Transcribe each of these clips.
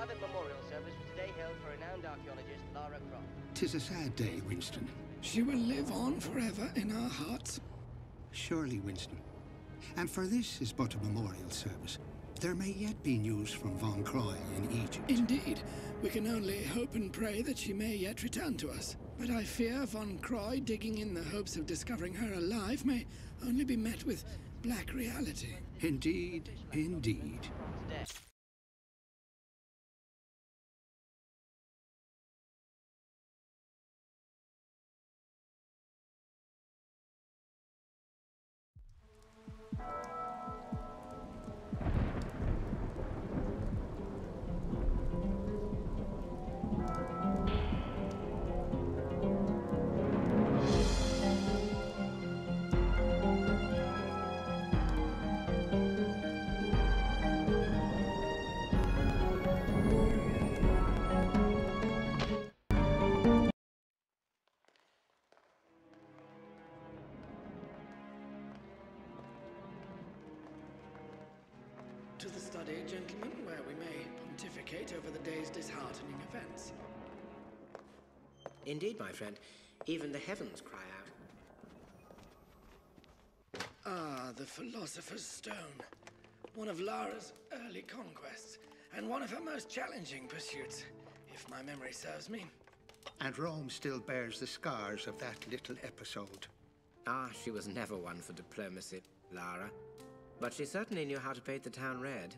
private memorial service was today held for renowned archaeologist Lara Croft. Tis a sad day, Winston. She will live on forever in our hearts. Surely, Winston. And for this is but a memorial service. There may yet be news from Von Croy in Egypt. Indeed. We can only hope and pray that she may yet return to us. But I fear Von Croy, digging in the hopes of discovering her alive, may only be met with black reality. Indeed, indeed. Study, gentlemen, where we may pontificate over the day's disheartening events. Indeed, my friend. Even the heavens cry out. Ah, the Philosopher's Stone. One of Lara's early conquests, and one of her most challenging pursuits, if my memory serves me. And Rome still bears the scars of that little episode. Ah, she was never one for diplomacy, Lara. But she certainly knew how to paint the town red.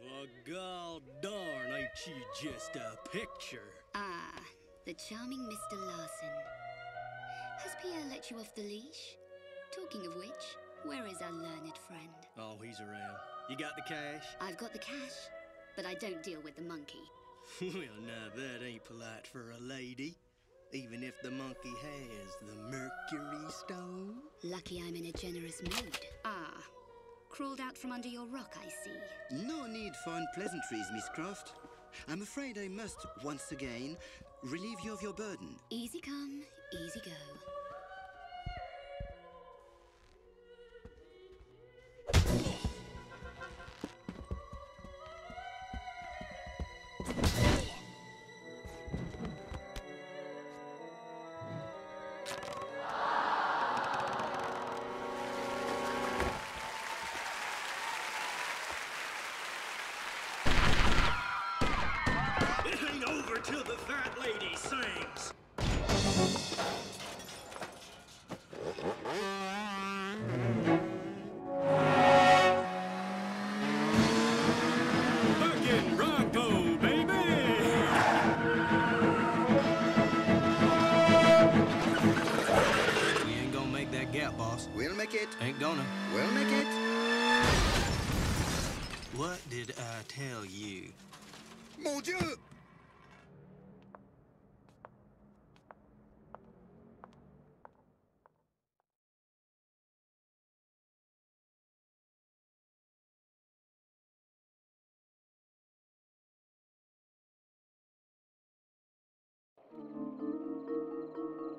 Well, god darn, ain't she just a picture? Ah, the charming Mr. Larson. Has Pierre let you off the leash? Talking of which, where is our learned friend? Oh, he's around. You got the cash? I've got the cash, but I don't deal with the monkey. well, now that ain't polite for a lady. Even if the monkey has the Mercury Stone. Lucky I'm in a generous mood. Ah, crawled out from under your rock, I see. No need for unpleasantries, Miss Croft. I'm afraid I must, once again, relieve you of your burden. Easy come, easy go.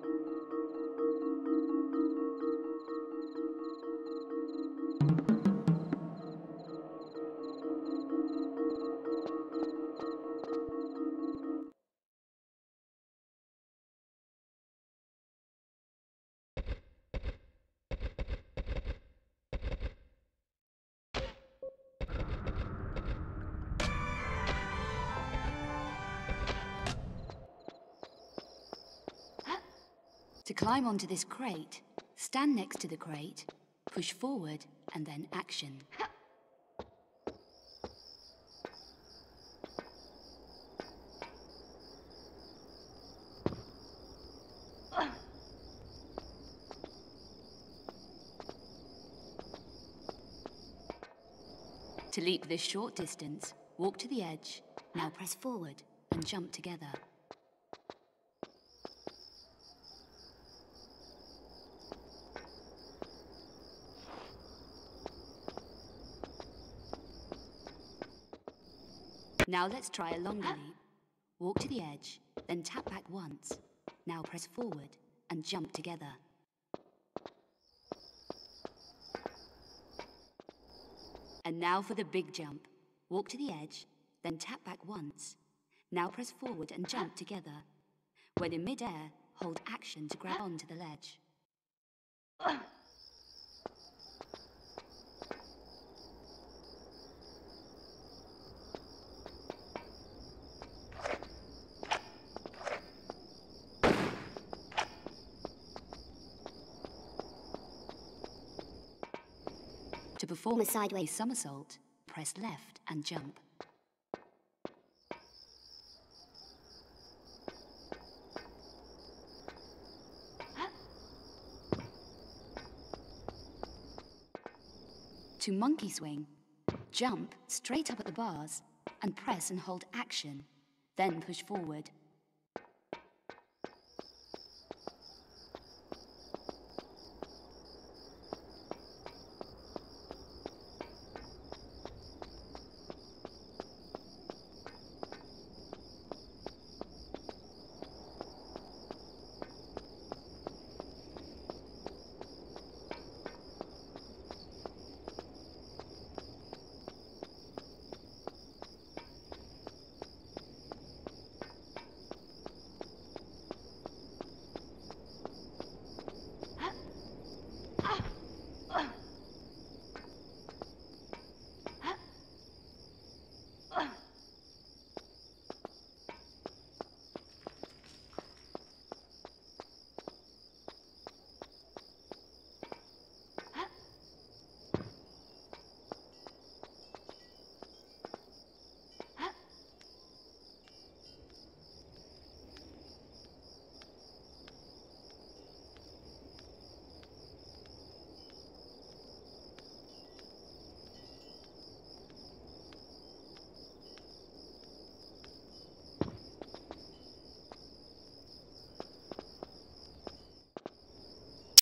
Thank you. Climb onto this crate, stand next to the crate, push forward, and then action. To leap this short distance, walk to the edge, now press forward and jump together. Now let's try a longer leap. Walk to the edge, then tap back once. Now press forward and jump together. And now for the big jump. Walk to the edge, then tap back once. Now press forward and jump together. When in midair, hold action to grab onto the ledge. To perform a sideways somersault, press left and jump. To monkey swing, jump straight up at the bars and press and hold action, then push forward.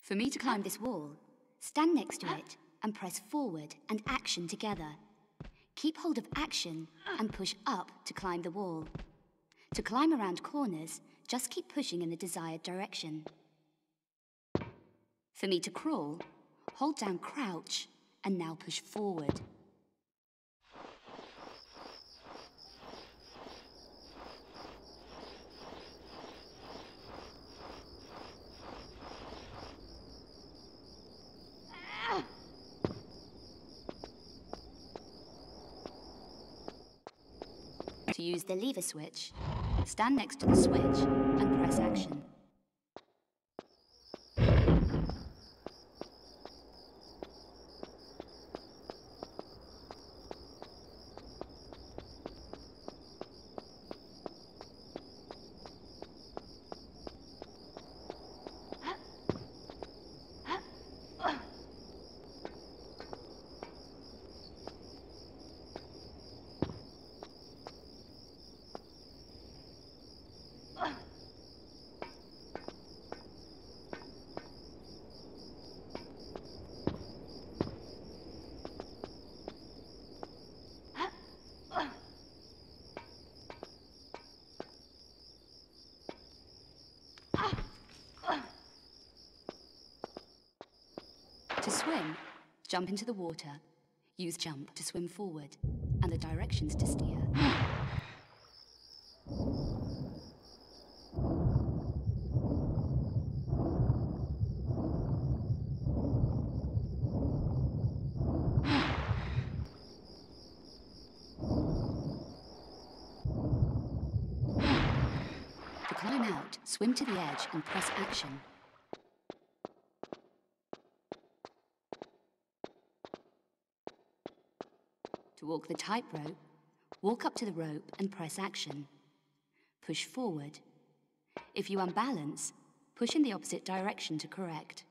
For me to climb this wall, stand next to it and press forward and action together. Keep hold of action and push up to climb the wall. To climb around corners, just keep pushing in the desired direction. For me to crawl, hold down crouch and now push forward. Use the lever switch, stand next to the switch and press action. To swim, jump into the water. Use jump to swim forward, and the directions to steer. To climb out, swim to the edge and press action. Walk the tightrope, walk up to the rope and press action. Push forward. If you unbalance, push in the opposite direction to correct.